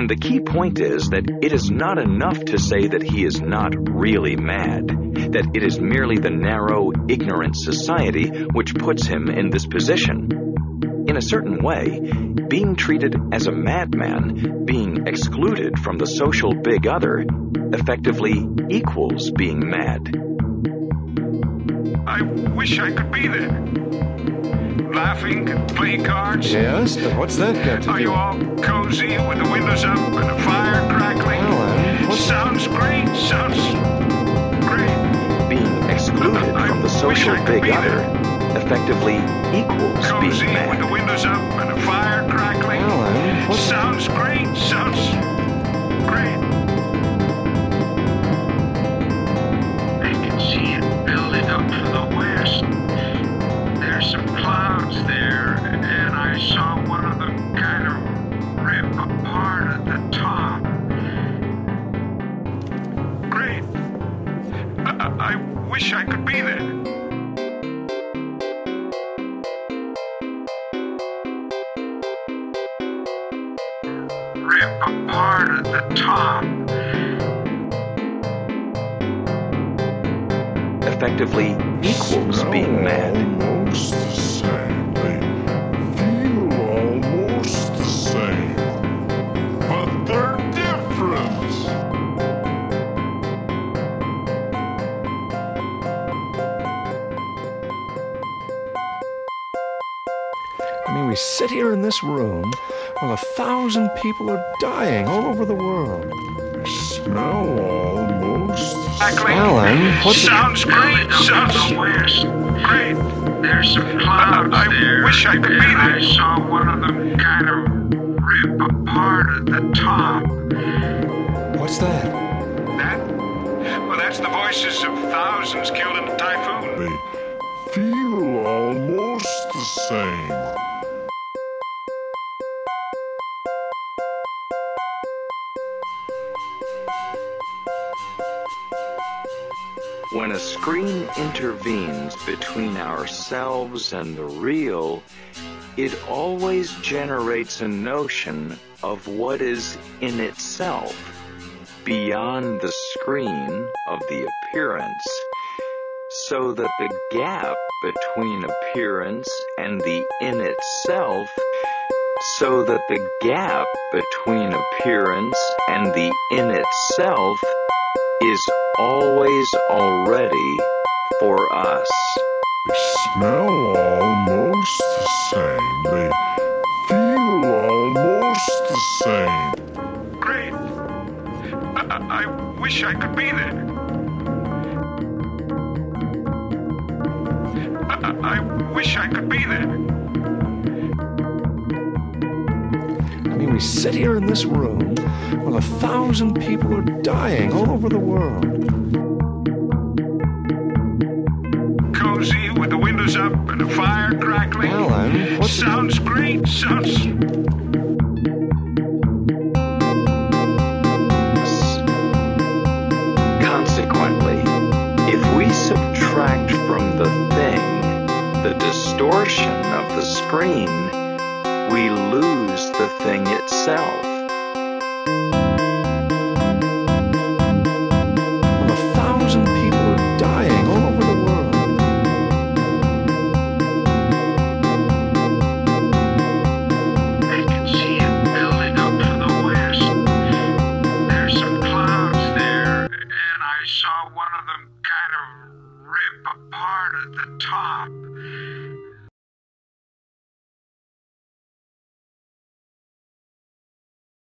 And the key point is that it is not enough to say that he is not really mad, that it is merely the narrow, ignorant society which puts him in this position. In a certain way, being treated as a madman, being excluded from the social big other, effectively equals being mad. I wish I could be there. Laughing and playing cards. Yes, but what's that got to Are do? you all cozy with the windows up and the fire crackling? Alan, what's Sounds great. Sounds great. Being excluded from the social big other, effectively equals Cozy being with the mad. windows up and the fire crackling. Alan, what's Sounds great. Sounds great. Wish I could be there. Rip apart at the top. Effectively equals being mad. I mean, we sit here in this room while a thousand people are dying all over the world. They smell almost the Exactly. Alan, what's it- Sounds great. Sounds west. Great. There's some clouds I, there. wish I could be there. I saw one of them kind of rip apart at the top. What's that? That? Well, that's the voices of thousands killed in the typhoon. They feel almost the same. When a screen intervenes between ourselves and the real, it always generates a notion of what is in itself beyond the screen of the appearance, so that the gap between appearance and the in itself, so that the gap between appearance and the in itself is always already for us. They smell almost the same. They feel almost the same. Great. I, I, I wish I could be there. I, I I wish I could be there. I mean, we sit here in this room while a thousand people are dying all over the world. And the fire crackling. Alan, what's it- Sounds great. Sounds. Consequently, if we subtract from the thing the distortion of the screen, we lose the thing itself. The top.